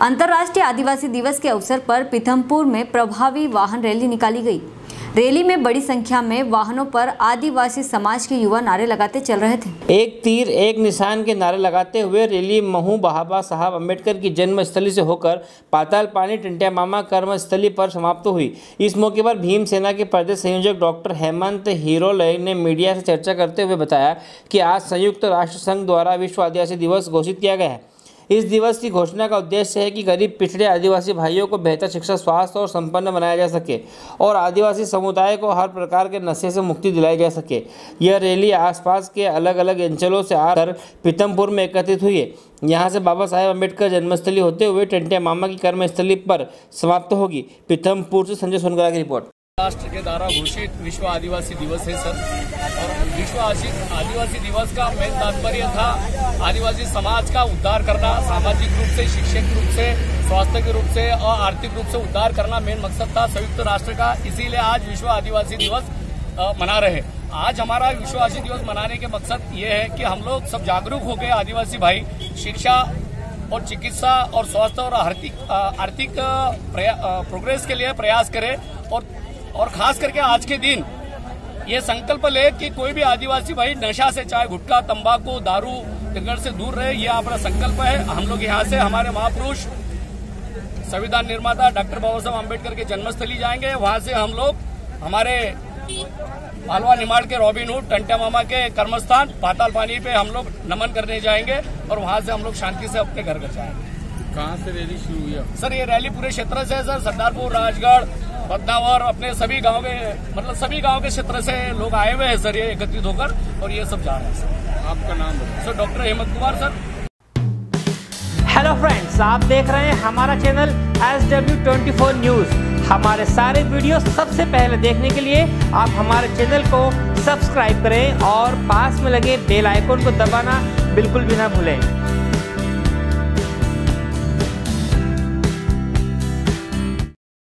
अंतर्राष्ट्रीय आदिवासी दिवस के अवसर पर पीथमपुर में प्रभावी वाहन रैली निकाली गई। रैली में बड़ी संख्या में वाहनों पर आदिवासी समाज के युवा नारे लगाते चल रहे थे। एक तीर, एक निशान के नारे लगाते हुए रैली महू बहाबा साहब अंबेडकर की जन्मस्थली से होकर पाताल पानी टिंटिया मामा कर्मस्थली पर समाप्त हुई। इस मौके पर भीम सेना के प्रदेश संयोजक डॉक्टर हेमंत हीरोलय ने मीडिया से चर्चा करते हुए बताया कि आज संयुक्त राष्ट्र संघ द्वारा विश्व आदिवासी दिवस घोषित किया गया है। इस दिवस की घोषणा का उद्देश्य है कि गरीब पिछड़े आदिवासी भाइयों को बेहतर शिक्षा, स्वास्थ्य और संपन्न बनाया जा सके और आदिवासी समुदाय को हर प्रकार के नशे से मुक्ति दिलाई जा सके। यह रैली आसपास के अलग अलग अंचलों से आकर पीतमपुर में एकत्रित हुई है। यहाँ से बाबा साहेब अंबेडकर जन्मस्थली होते हुए टेंटिया मामा की कर्मस्थली पर समाप्त होगी। पीतमपुर से संजय सोनगरा की रिपोर्ट। राष्ट्र के द्वारा घोषित विश्व आदिवासी दिवस है, सर। और विश्व आदिवासी दिवस का मेन तात्पर्य था आदिवासी समाज का उद्धार करना, सामाजिक रूप से शिक्षक रूप से, स्वास्थ्य के रूप से और आर्थिक रूप से उद्धार करना मेन मकसद था संयुक्त राष्ट्र का। इसीलिए आज विश्व आदिवासी दिवस मना रहे। हैं आज हमारा विश्व आदिवासी दिवस मनाने के मकसद ये है कि हम लोग सब जागरूक हो गए आदिवासी भाई। शिक्षा और चिकित्सा और स्वास्थ्य और आर्थिक आर्थिक प्रोग्रेस के लिए प्रयास करें और और खास करके आज के दिन ये संकल्प ले कि कोई भी आदिवासी भाई नशा से चाहे गुटखा, तंबाकू, दारू सिगरेट से दूर रहे ये अपना संकल्प है। हम लोग यहाँ से हमारे महापुरुष संविधान निर्माता डॉक्टर बाबा साहब अंबेडकर के जन्मस्थली जाएँगे। वहाँ से हम लोग हमारे मालवा निमाड़ के रॉबिन हुड टंटा मामा के कर्मस्थान पाताल पानी पे हम लोग नमन करने जाएँगे और वहाँ से हम लोग शांति से अपने घर घर जाएँगे। कहाँ से रैली शुरू हुई है सर ये रैली पूरे क्षेत्र से है सर। सरदारपुर राजगढ़ बदनावर अपने सभी गाँव के मतलब सभी गाँव के क्षेत्र से लोग आए हुए हैं सर ये एकत्रित होकर और ये सब जा रहे हैं सर। आपका नाम sir, doctor Hemant Kumar, sir. Hello friends आप देख रहे हैं हमारा channel S W twenty four news हमारे सारे वीडियो सबसे पहले देखने के लिए आप हमारे चैनल को सब्सक्राइब करें और पास में लगे बेल आइकन को दबाना बिल्कुल भी ना भूलें।